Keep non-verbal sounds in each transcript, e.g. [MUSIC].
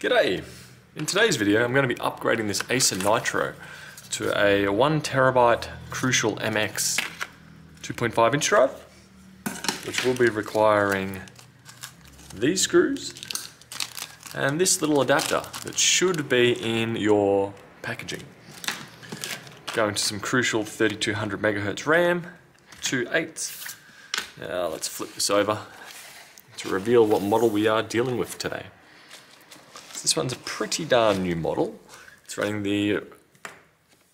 G'day! In today's video I'm going to be upgrading this Acer Nitro to a 1TB Crucial MX 2.5 inch drive which will be requiring these screws and this little adapter that should be in your packaging. Going to some Crucial 3200 MHz RAM, two 8s. Now let's flip this over to reveal what model we are dealing with today. This one's a pretty darn new model. It's running the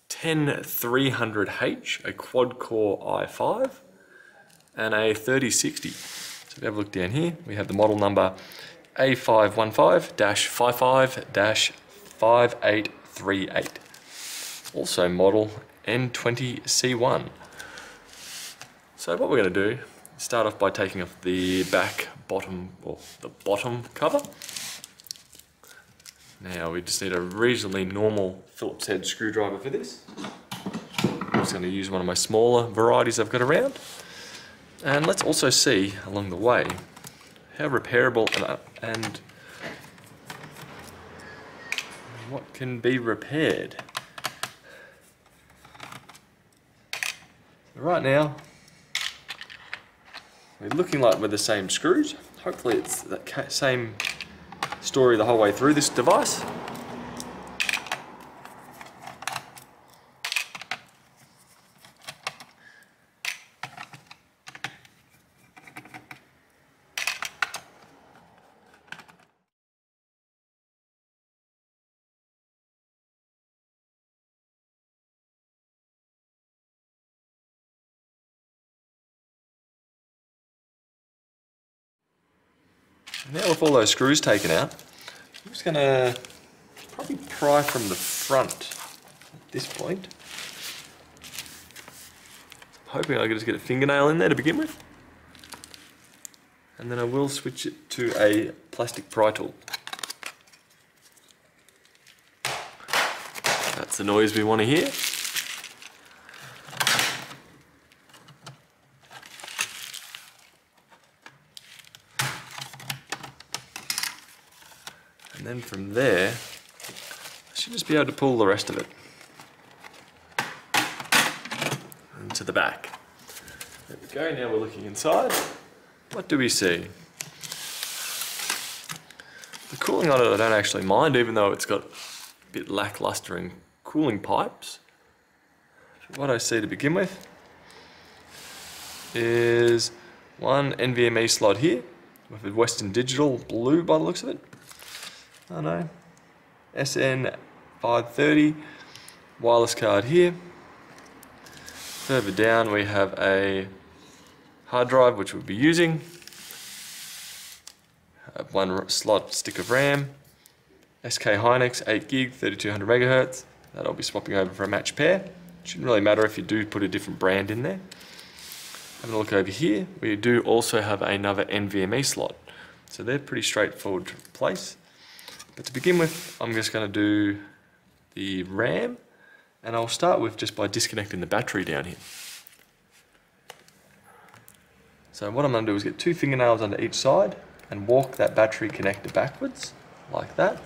10300H, a quad-core i5, and a 3060. So if we have a look down here, we have the model number A515-55-5838. Also model N20C1. So what we're going to do, start off by taking off the back bottom, or the bottom cover. Now we just need a reasonably normal Phillips head screwdriver for this. I'm just going to use one of my smaller varieties I've got around. And let's also see along the way how repairable and, and what can be repaired. Right now, we're looking like we're the same screws. Hopefully it's that same story the whole way through this device. Now with all those screws taken out, I'm just going to probably pry from the front at this point. Hoping I can just get a fingernail in there to begin with. And then I will switch it to a plastic pry tool. That's the noise we want to hear. Then from there, I should just be able to pull the rest of it into the back. There we go, now we're looking inside. What do we see? The cooling on it I don't actually mind, even though it's got a bit lackluster in cooling pipes. What I see to begin with is one NVMe slot here with a Western Digital blue by the looks of it. I know. SN530 wireless card here. Further down we have a hard drive which we'll be using. Uh, one slot stick of RAM. SK Hynix 8 gig 3200 megahertz. That I'll be swapping over for a match pair. Shouldn't really matter if you do put a different brand in there. Having a look over here, we do also have another NVMe slot. So they're pretty straightforward to replace. But to begin with, I'm just going to do the RAM, and I'll start with just by disconnecting the battery down here. So what I'm going to do is get two fingernails under each side and walk that battery connector backwards, like that.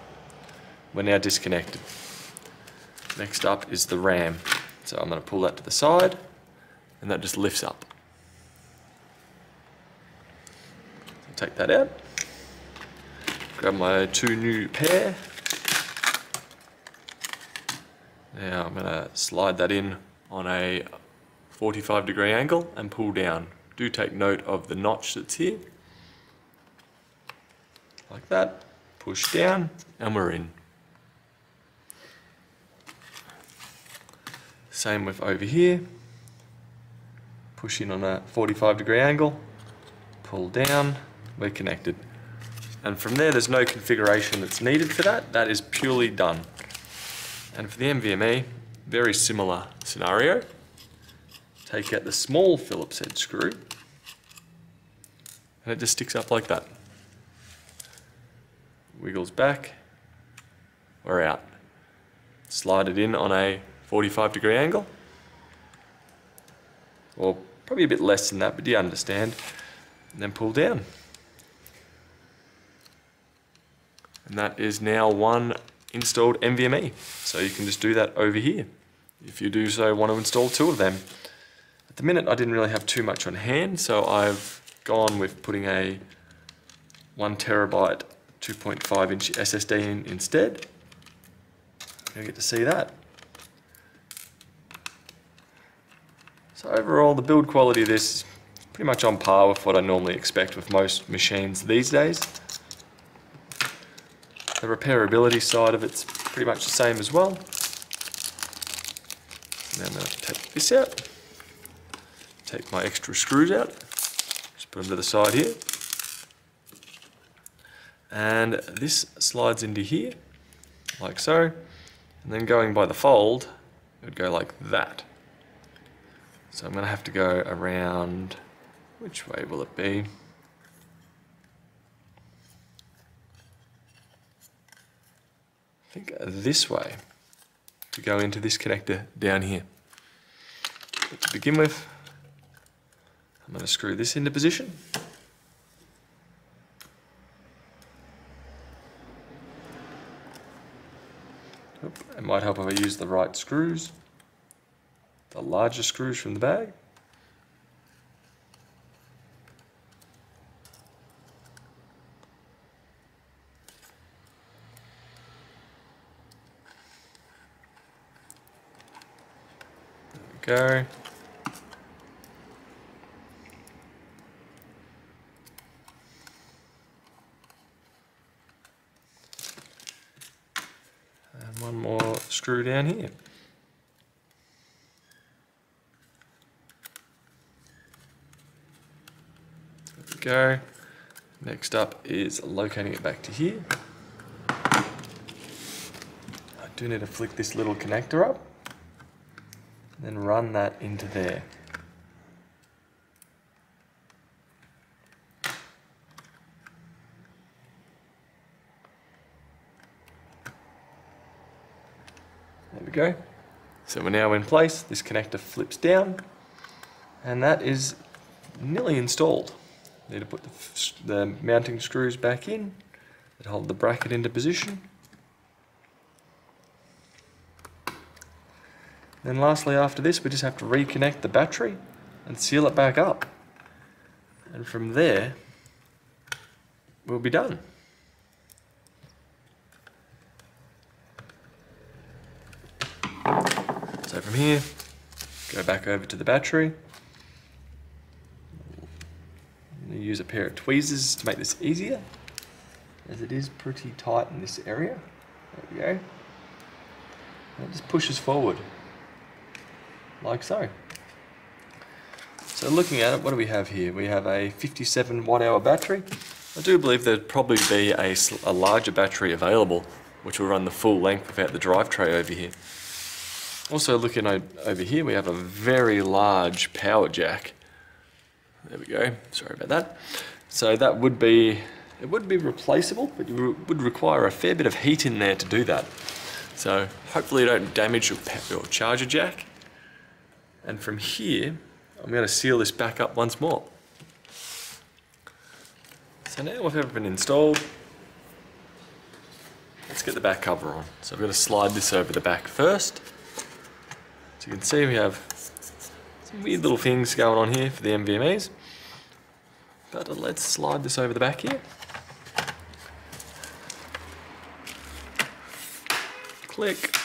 We're now disconnected. Next up is the RAM. So I'm going to pull that to the side, and that just lifts up. take that out. Grab my two new pair. Now I'm going to slide that in on a 45 degree angle and pull down. Do take note of the notch that's here. Like that. Push down and we're in. Same with over here. Push in on a 45 degree angle. Pull down. We're connected. And from there, there's no configuration that's needed for that. That is purely done. And for the NVMe, very similar scenario. Take out the small Phillips head screw, and it just sticks up like that. Wiggles back, we're out. Slide it in on a 45 degree angle, or probably a bit less than that, but you understand, and then pull down. And that is now one installed NVMe. So you can just do that over here. If you do so want to install two of them. At the minute I didn't really have too much on hand, so I've gone with putting a one terabyte 2.5 inch SSD in instead. You'll get to see that. So overall the build quality of this is pretty much on par with what I normally expect with most machines these days. The repairability side of it's pretty much the same as well. Now I'm going to take this out, take my extra screws out, just put them to the side here. And this slides into here, like so. And then going by the fold, it would go like that. So I'm going to have to go around, which way will it be? I think uh, this way to go into this connector down here. But to begin with, I'm going to screw this into position. It might help if I use the right screws, the larger screws from the bag. There And one more screw down here. There we go. Next up is locating it back to here. I do need to flick this little connector up, then run that into there. There we go. So we're now in place. This connector flips down and that is nearly installed. Need to put the, the mounting screws back in that hold the bracket into position. Then lastly after this we just have to reconnect the battery and seal it back up. And from there we'll be done. So from here, go back over to the battery. use a pair of tweezers to make this easier, as it is pretty tight in this area. There we go. And it just pushes forward, like so. So looking at it, what do we have here? We have a 57 watt hour battery. I do believe there'd probably be a, a larger battery available, which will run the full length without the drive tray over here. Also looking over here, we have a very large power jack. There we go, sorry about that. So that would be, it would be replaceable, but you would require a fair bit of heat in there to do that. So hopefully you don't damage your, your charger jack. And from here, I'm going to seal this back up once more. So now with everything installed, let's get the back cover on. So I'm going to slide this over the back first. So you can see we have some weird little things going on here for the NVMes. But let's slide this over the back here. Click.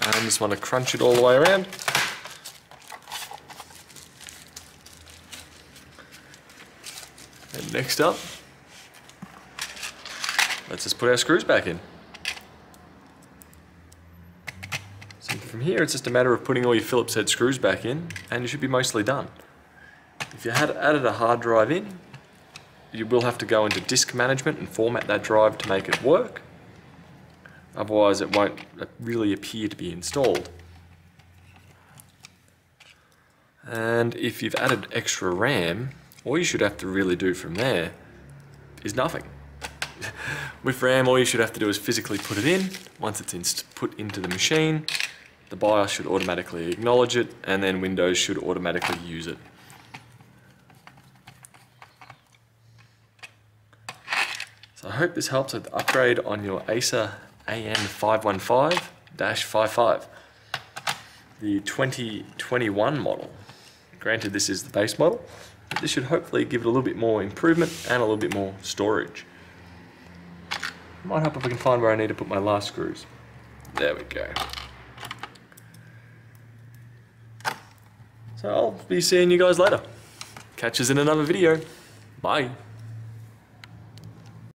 And just want to crunch it all the way around. And next up, let's just put our screws back in. So from here, it's just a matter of putting all your Phillips head screws back in, and you should be mostly done. If you had added a hard drive in, you will have to go into disk management and format that drive to make it work. Otherwise, it won't really appear to be installed. And if you've added extra RAM, all you should have to really do from there is nothing. [LAUGHS] With RAM, all you should have to do is physically put it in. Once it's in put into the machine, the BIOS should automatically acknowledge it, and then Windows should automatically use it. So I hope this helps with the upgrade on your Acer AN515-55, the 2021 model. Granted, this is the base model, but this should hopefully give it a little bit more improvement and a little bit more storage. Might help if I can find where I need to put my last screws. There we go. So I'll be seeing you guys later. Catch us in another video. Bye.